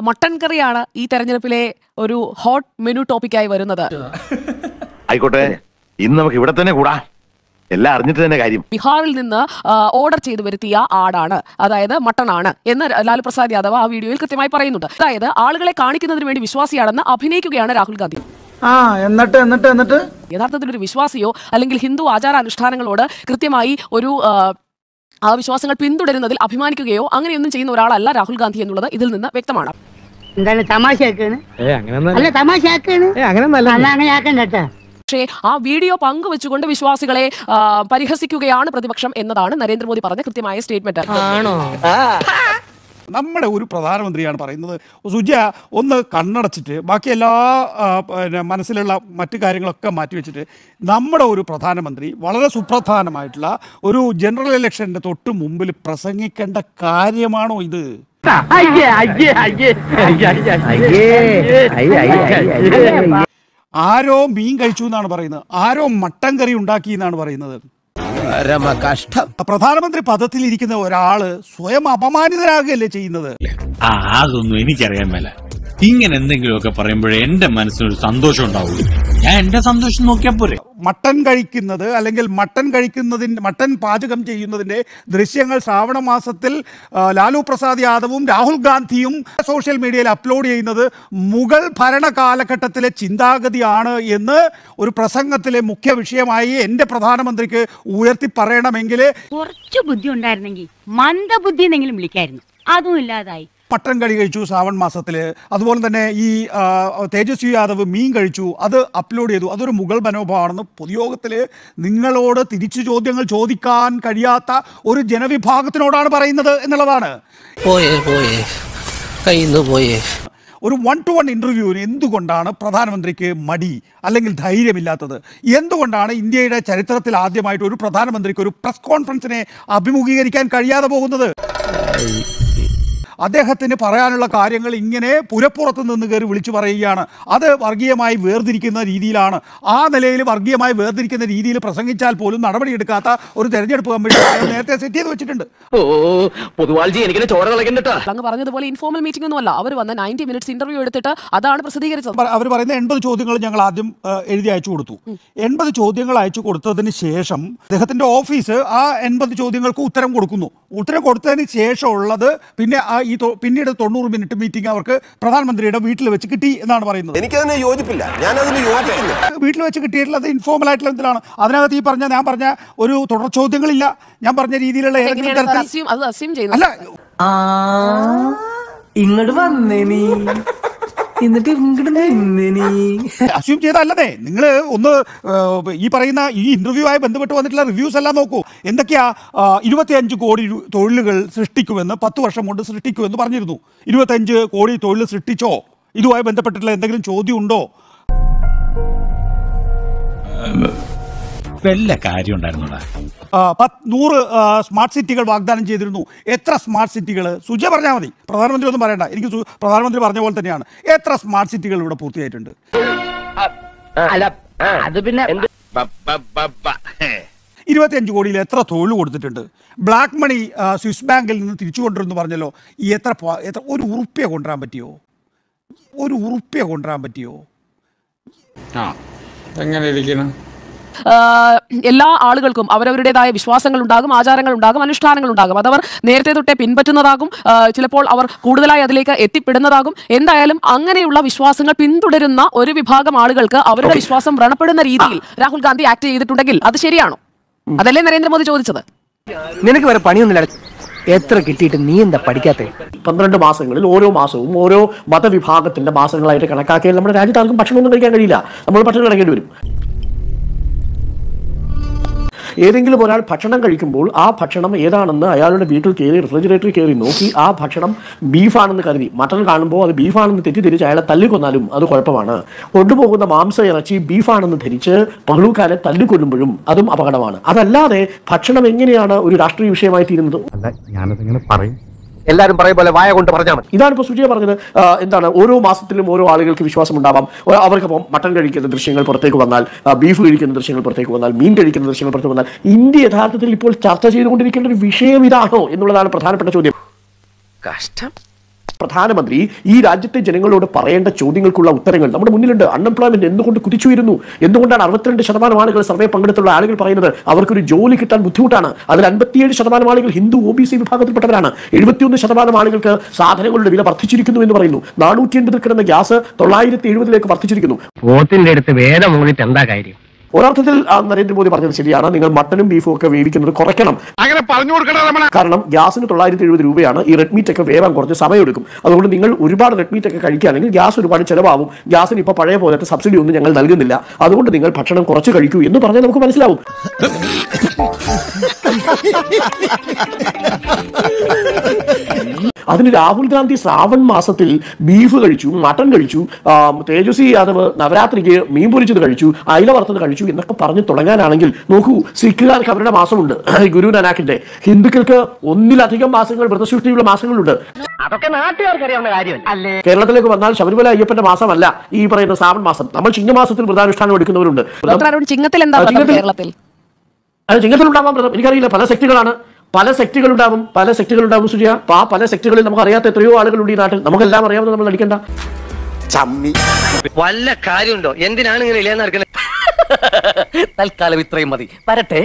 Mutton കറിയാണ് ഈ തെരഞ്ഞെടുപ്പിലെ ഒരു ഹോട്ട് മെനു ടോപ്പിക്കായി വരുന്നത്. ആയിക്കോട്ടെ ഇന്ന് നമുക്ക് ഇവിടെ തന്നെ കൂടാ. എല്ലാം അറിഞ്ഞിട്ട് തന്നെ കാര്യം. ബീഹാറിൽ നിന്ന് ഓർഡർ ചെയ്ത് വരുത്തിയ ആടാണ് അതായത് മട്ടണാണ് എന്ന് ലാലു പ്രസാദ് യാദവ് ആ വീഡിയോയിൽ കൃത്യമായി പറയുന്നുണ്ട്. അതായത് ആളുകളെ കാണിക്കുന്നതിന് വേണ്ടി വിശ്വാസിയാണെന്ന് അഭിനയിക്കുകയാണ് രാഹുൽ ഗാന്ധി. ആ എന്നിട്ട് എന്നിട്ട് എന്നിട്ട്? യഥാർത്ഥത്തിൽ ഒരു വിശ്വാസിയോ അല്ലെങ്കിൽ ഹിന്ദു ആചാരാനുഷ്ഠാനങ്ങളോട് കൃത്യമായി ഒരു ആ, വിശ്വാസങ്ങൾ പിന്തുടരുന്നതിൽ അഭിമാനിക്കുകയോ അങ്ങനെയൊന്നും ചെയ്യുന്ന ഒരാളല്ല രാഹുൽ ഗാന്ധി എന്നുള്ളത് ഇതിൽ നിന്ന് വ്യക്തമാണ്. എന്താണ് തമാശയാക്കാണ്? അല്ല തമാശയാക്കാണ്. അങ്ങനെ അല്ല അങ്ങനെ ആക്കണ്ട കേട്ടാ പക്ഷേ ആ വീഡിയോ പങ്കുവെച്ചുകൊണ്ട് വിശ്വാസികളെ പരിഹസിക്കുകയാണ് പ്രതിപക്ഷം എന്നതാണ് നരേന്ദ്രമോദി പറഞ്ഞ കൃത്യമായ സ്റ്റേറ്റ്മെന്റ്. ആണോ? നമ്മുടെ ഒരു പ്രധാനമന്ത്രിയാണ് പറയുന്നത് സുജ ഒന്ന് കണ്ണടച്ചിട്ട് ബാക്കി എല്ലാ പിന്നെ മനസ്സിലുള്ള മറ്റു കാര്യങ്ങളൊക്കെ മാറ്റിവെച്ചിട്ട് നമ്മുടെ ഒരു പ്രധാനമന്ത്രി വളരെ സുപ്രധാനമായിട്ടുള്ള ഒരു ജനറൽ ഇലക്ഷന്റെ തൊട്ട് മുമ്പിൽ പ്രസംഗിക്കേണ്ട കാര്യമാണോ ഇത് അയ്യേ അയ്യേ അയ്യേ ആരോ മീൻ കഴിച്ചു എന്നാണ് പറയുന്നത് ആരോ മട്ടൻ കറി ഉണ്ടാക്കി എന്നാണ് പറയുന്നത് പ്രധാനമന്ത്രി പദത്തിൽ ഇരിക്കുന്ന ഒരാൾ സ്വയം അപമാനിതരാകുകയല്ലേ ചെയ്യുന്നത്? ആ അതൊന്നും എനിക്കറിയാൻ മേല. ഇങ്ങനെ എന്തെങ്കിലുമൊക്കെ പറയുമ്പോഴേ എന്റെ മനസ്സിനൊരു സന്തോഷം ഉണ്ടാവുള്ളൂ. ഞാൻ എന്റെ സന്തോഷം നോക്കിയാ പോരെ. മട്ടൻ കഴിക്കുന്നത് അല്ലെങ്കിൽ മട്ടൻ കഴിക്കുന്നതിന്റെ മട്ടൻ പാചകം ചെയ്യുന്നതിന്റെ ദൃശ്യങ്ങൾ ശ്രാവണ മാസത്തിൽ ലാലു പ്രസാദ് യാദവും രാഹുൽ ഗാന്ധിയും സോഷ്യൽ മീഡിയയിൽ അപ്ലോഡ് ചെയ്യുന്നത് മുഗൾ ഭരണ കാലഘട്ടത്തിലെ ചിന്താഗതിയാണ് എന്ന് ഒരു പ്രസംഗത്തിലെ മുഖ്യ വിഷയമായി എന്റെ പ്രധാനമന്ത്രിക്ക് ഉയർത്തി പറയണമെങ്കിൽ കുറച്ച് ബുദ്ധി ഉണ്ടായിരുന്നെങ്കിൽ മന്ദബുദ്ധി എന്നെങ്കിലും വിളിക്കായിരുന്നു. അതും ഇല്ലാതായി. മട്ടൻ കളി കഴിച്ചു ശ്രാവൺ മാസത്തിൽ അതുപോലെ തന്നെ ഈ തേജസ്വി യാദവ് മീൻ കഴിച്ചു. അത് അപ്ലോഡ് ചെയ്തു. അതൊരു മുഗൾ മനോഭാവമാണെന്ന് പൊതുയോഗത്തിൽ നിങ്ങളോട് തിരിച്ചു ചോദ്യങ്ങൾ ചോദിക്കാൻ കഴിയാത്ത ഒരു ജനവിഭാഗത്തിനോടാണ് പറയുന്നത് എന്നുള്ളതാണ്. പോയേ പോയേ. കയ്യിന്ന് പോയേ. ഒരു വൺ ടു വൺ ഇന്റർവ്യൂവിന് എന്തുകൊണ്ടാണ് പ്രധാനമന്ത്രിക്ക് മടി അല്ലെങ്കിൽ ധൈര്യമില്ലാത്തത്? എന്തുകൊണ്ടാണ് ഇന്ത്യയുടെ ചരിത്രത്തിൽ ആദ്യമായിട്ട് ഒരു പ്രധാനമന്ത്രിക്ക് ഒരു പ്രസ് കോൺഫറൻസിനെ അഭിമുഖീകരിക്കാൻ കഴിയാതെ പോകുന്നത്? അദ്ദേഹത്തിന് പറയാനുള്ള കാര്യങ്ങൾ ഇങ്ങനെ പുരപ്പുറത്ത് നിന്ന് കയറി വിളിച്ചു പറയുകയാണ്. അത് വർഗീയമായി വേർതിരിക്കുന്ന രീതിയിലാണ്. ആ നിലയിൽ വർഗീയമായി വേർതിരിക്കുന്ന രീതിയിൽ പ്രസംഗിച്ചാൽ പോലും നടപടിയെടുക്കാത്ത ഒരു തെരഞ്ഞെടുപ്പ് കമ്മീഷൻ നേരത്തെ സെറ്റ് ചെയ്ത് വെച്ചിട്ടുണ്ട്. അങ്ങ് പറഞ്ഞതുപോലെ ഇൻഫോർമൽ മീറ്റിംഗ് ഒന്നുമല്ല. അവർ വന്ന നയന്റി മിനിറ്റ്സ് ഇന്റർവ്യൂ എടുത്തിട്ട് അതാണ് പ്രസിദ്ധീകരിച്ചത്. അവർ പറയുന്ന എൺപത് ചോദ്യങ്ങൾ ഞങ്ങൾ ആദ്യം എഴുതി അയച്ചു കൊടുത്തു. എൺപത് ചോദ്യങ്ങൾ അയച്ചു കൊടുത്തതിന് ശേഷം അദ്ദേഹത്തിന്റെ ഓഫീസ് ആ എൺപത് ചോദ്യങ്ങൾക്ക് ഉത്തരം കൊടുക്കുന്നു. ഉത്തരം കൊടുത്തതിന് ശേഷം ഉള്ളത് പിന്നെ ആ ഈ പിന്നീട് തൊണ്ണൂറ് മിനിറ്റ് മീറ്റിംഗ് അവർക്ക് പ്രധാനമന്ത്രിയുടെ വീട്ടിൽ വെച്ച് കിട്ടി എന്നാണ് പറയുന്നത്. എനിക്കതിന് യോജിപ്പില്ല. ഞാൻ അതിന് യോജിക്കുന്നില്ല. വീട്ടിൽ വെച്ച് കിട്ടിയിട്ടുള്ളത് ഇൻഫോർമൽ ആയിട്ടുള്ള എന്തിനാണ്? അതിനകത്ത് ഈ പറഞ്ഞ ഞാൻ പറഞ്ഞ ഒരു തുടർ ചോദ്യങ്ങളില്ല. ഞാൻ പറഞ്ഞ രീതിയിലുള്ള ഏതെങ്കിലും തരത്തിൽ അല്ല. ഇങ്ങോട്ട് വന്നേ നീ. എന്നിട്ട് ഇങ്ങോട്ട് അസ്യൂം ചെയ്തല്ലേ നിങ്ങൾ ഒന്ന് ഈ പറയുന്ന ഈ ഇന്റർവ്യൂ ആയി ബന്ധപ്പെട്ട് വന്നിട്ടുള്ള റിവ്യൂസ് എല്ലാം നോക്കൂ. എന്തൊക്കെയാ ഇരുപത്തിയഞ്ച് കോടി തൊഴിലുകൾ സൃഷ്ടിക്കുമെന്ന് പത്ത് വർഷം കൊണ്ട് സൃഷ്ടിക്കുമെന്ന് പറഞ്ഞിരുന്നു. ഇരുപത്തിയഞ്ച് കോടി തൊഴിൽ സൃഷ്ടിച്ചോ? ഇതുമായി ബന്ധപ്പെട്ടിട്ടുള്ള എന്തെങ്കിലും ചോദ്യം ഉണ്ടോ? വല്ല കാര്യം ഉണ്ടായിരുന്നുടാ നൂറ് സ്മാർട്ട് സിറ്റികൾ വാഗ്ദാനം ചെയ്തിരുന്നു. എത്ര സ്മാർട്ട് സിറ്റികൾ സുജ പറഞ്ഞാൽ മതി. പ്രധാനമന്ത്രി ഒന്നും പറയണ്ട. എനിക്ക് പ്രധാനമന്ത്രി പറഞ്ഞ പോലെ തന്നെയാണ്. എത്ര സ്മാർട്ട് സിറ്റികൾ ഇവിടെ പൂർത്തിയായിട്ടുണ്ട്? അത് പിന്നെ ഇരുപത്തിയഞ്ച് കോടിയിൽ എത്ര തൊഴിൽ കൊടുത്തിട്ടുണ്ട്? ബ്ലാക്ക് മണി സ്വിസ് ബാങ്കിൽ നിന്ന് തിരിച്ചു കൊണ്ടുവരുന്നു പറഞ്ഞല്ലോ. ഈ എത്ര എത്ര ഒരു ഉറുപ്പ്യ കൊണ്ടുവരാൻ പറ്റിയോ? ഒരു ഉറുപ്പ്യ കൊണ്ടുവരാൻ പറ്റിയോ? ആ എങ്ങനെ ഇരിക്കണം എല്ലാ ആളുകൾക്കും അവരവരുടേതായ വിശ്വാസങ്ങൾ ഉണ്ടാകും ആചാരങ്ങൾ ഉണ്ടാകും അനുഷ്ഠാനങ്ങൾ ഉണ്ടാകും. അതവർ നേരത്തെ തൊട്ടേ പിൻപറ്റുന്നതാകും. ചിലപ്പോൾ അവർ കൂടുതലായി അതിലേക്ക് എത്തിപ്പെടുന്നതാകും. എന്തായാലും അങ്ങനെയുള്ള വിശ്വാസങ്ങൾ പിന്തുടരുന്ന ഒരു വിഭാഗം ആളുകൾക്ക് അവരുടെ വിശ്വാസം വ്രണപ്പെടുന്ന രീതിയിൽ രാഹുൽ ഗാന്ധി ആക്ട് ചെയ്തിട്ടുണ്ടെങ്കിൽ അത് ശരിയാണോ? അതല്ലേ നരേന്ദ്രമോദി ചോദിച്ചത്. നിനക്ക് വേറെ പണിയൊന്നുമില്ല. എത്ര കിട്ടിയിട്ട് നീ എന്താ പഠിക്കാത്ത? പന്ത്രണ്ട് മാസങ്ങളിൽ ഓരോ മാസവും ഓരോ മതവിഭാഗത്തിന്റെ മാസങ്ങളായിട്ട് കണക്കാക്കിയാൽ നമ്മുടെ രാജ്യത്ത് ആർക്കും ഭക്ഷണമൊന്നും കഴിക്കാൻ കഴിയില്ല. നമ്മൾ ഭക്ഷണം കിടക്കേണ്ടി വരും. ഏതെങ്കിലും ഒരാൾ ഭക്ഷണം കഴിക്കുമ്പോൾ ആ ഭക്ഷണം ഏതാണെന്ന് അയാളുടെ വീട്ടിൽ കയറി റെഫ്രിജറേറ്ററിൽ കയറി നോക്കി ആ ഭക്ഷണം ബീഫാണെന്ന് കരുതി. മട്ടൺ കാണുമ്പോൾ അത് ബീഫാണെന്ന് തെറ്റിദ്ധരിച്ച് അയാളെ തല്ലിക്കൊന്നാലും അത് കുഴപ്പമാണ്. കൊണ്ടുപോകുന്ന മാംസ ഇറച്ചി ബീഫാണെന്ന് ധരിച്ച് പകലൂക്കാരെ തല്ലിക്കൊല്ലുമ്പോഴും അതും അപകടമാണ്. അതല്ലാതെ ഭക്ഷണം എങ്ങനെയാണ് ഒരു രാഷ്ട്രീയ വിഷയമായി തീരുന്നത്? അല്ല ഞാനതിങ്ങനെ പറയും. എല്ലാരും പറയും പോലെ വായ കൊണ്ട് പറഞ്ഞാൽ മതി. ഇതാണ് ഇപ്പോൾ സുജയ പറഞ്ഞത് എന്താണ് ഓരോ മാസത്തിലും ഓരോ ആളുകൾക്ക് വിശ്വാസം ഉണ്ടാവാം. അവർക്കപ്പം മട്ടൺ കഴിക്കുന്ന ദൃശ്യങ്ങൾ പുറത്തേക്ക് വന്നാൽ ബീഫ് കഴിക്കുന്ന ദൃശ്യങ്ങൾ പുറത്തേക്ക് വന്നാൽ മീൻ കഴിക്കുന്ന ദൃശ്യങ്ങൾ പുറത്തേക്ക് വന്നാൽ ഇന്ത്യ യഥാർത്ഥത്തിൽ ഇപ്പോൾ ചർച്ച ചെയ്തുകൊണ്ടിരിക്കേണ്ട ഒരു വിഷയം ഇതാണോ എന്നുള്ളതാണ് പ്രധാനപ്പെട്ട ചോദ്യം. കഷ്ടം. പ്രധാനമന്ത്രി ഈ രാജ്യത്തെ ജനങ്ങളോട് പറയേണ്ട ചോദ്യങ്ങൾക്കുള്ള ഉത്തരങ്ങൾ. നമ്മുടെ മുന്നിലുണ്ട്. അൺഎംപ്ലോയ്മെന്റ് എന്തുകൊണ്ട് കുതിച്ചുയരുന്നു? എന്തുകൊണ്ടാണ് അറുപത്തിരണ്ട് ശതമാനം ആളുകൾ സർവേ പങ്കെടുത്തുള്ള ആളുകൾ പറയുന്നത്? അവർക്കൊരു ജോലി കിട്ടാൻ ബുദ്ധിമുട്ടാണ്. അതിൽ അൻപത്തിയേഴ് ശതമാനം ആളുകൾ ഹിന്ദു ഒ ബി സി വിഭാഗത്തിൽപ്പെട്ടവരാണ്. എഴുപത്തിയൊന്ന് ശതമാനം ആളുകൾക്ക് സാധനങ്ങളുടെ വില വർദ്ധിച്ചിരിക്കുന്നു എന്ന് പറയുന്നു. നാനൂറ്റി എൺപതിൽ കിടന്ന ഗ്യാസ് തൊള്ളായിരത്തി എഴുപതിലേക്ക് വർദ്ധിച്ചിരിക്കുന്നു. വോട്ടിന്റെ അടുത്ത് വേദം എന്താ കാര്യം? ഒരർത്ഥത്തിൽ ആ, നരേന്ദ്രമോദി പറഞ്ഞത് ശരിയാണ്. നിങ്ങൾ മട്ടനും ബീഫും ഒക്കെ വേവിക്കുന്നത് കുറയ്ക്കണം. അങ്ങനെ പറഞ്ഞു കൊടുക്കണം കാരണം ഗ്യാസിന് തൊള്ളായിരത്തി എഴുപത് രൂപയാണ് ഈ റെഡ് മീറ്റ് ഒക്കെ വേവാൻ കുറച്ച് സമയമെടുക്കും. അതുകൊണ്ട് നിങ്ങൾ ഒരുപാട് റെഡ് മീറ്റ് ഒക്കെ കഴിക്കുകയാണെങ്കിൽ ഗ്യാസ് ഒരുപാട് ചിലവാകും. ഗ്യാസിന് ഇപ്പോൾ പഴയ പോലത്തെ സബ്സിഡി ഒന്നും ഞങ്ങൾ നൽകുന്നില്ല. അതുകൊണ്ട് നിങ്ങൾ ഭക്ഷണം കുറച്ച് കഴിക്കൂ എന്ന് പറഞ്ഞാൽ നമുക്ക് മനസ്സിലാവും. അതിന് രാഹുൽ ഗാന്ധി ശ്രാവൺ മാസത്തിൽ ബീഫ് കഴിച്ചു മട്ടൺ കഴിച്ചു ആ, തേജസ്വി യാദവ് നവരാത്രിക്ക് മീൻ പൊരിച്ചത് കഴിച്ചു അയില വറുത്തത് കഴിച്ചു എന്നൊക്കെ പറഞ്ഞു തുടങ്ങാനാണെങ്കിൽ നോക്കൂ സിഖുകാർക്ക് അവരുടെ മാസമുണ്ട്. ഗുരു നാനാക്കിന്റെ ഹിന്ദുക്കൾക്ക് ഒന്നിലധികം മാസങ്ങൾ വ്രതസൃഷ്ടിയുള്ള മാസങ്ങളുണ്ട്. അതൊക്കെ കാര്യമല്ല? കേരളത്തിലേക്ക് വന്നാൽ ശബരിമല അയ്യപ്പന്റെ മാസമല്ല ഈ പറയുന്ന ശ്രാവൺ മാസം. നമ്മൾ ചിങ്ങമാസത്തിൽ വ്രതാനുഷ്ഠാനം എടുക്കുന്നവരുണ്ട്. ചിങ്ങത്തിൽ ചിങ്ങത്തിൽ- വ്രതം. എനിക്കറിയില്ല. പല സെക്ടുകളാണ്. പല സെക്ടുകൾ ഉണ്ടാവും പല സെക്ടുകൾ ഉണ്ടാവും സുജിയ. അപ്പൊ ആ പല സെക്ടുകളിൽ നമുക്ക് അറിയാത്ത എത്രയോ ആളുകളുണ്ട് ഈ നാട്ടിൽ. നമുക്കെല്ലാം അറിയാവുന്ന നമ്മൾ നടിക്കണ്ട. വല്ല കാര്യമുണ്ടോ? എന്തിനാണ് ഇങ്ങനെ ഇല്ലാന്ന് നടക്കുന്നത്? തൽക്കാലം ഇത്രയും മതി. വരട്ടെ.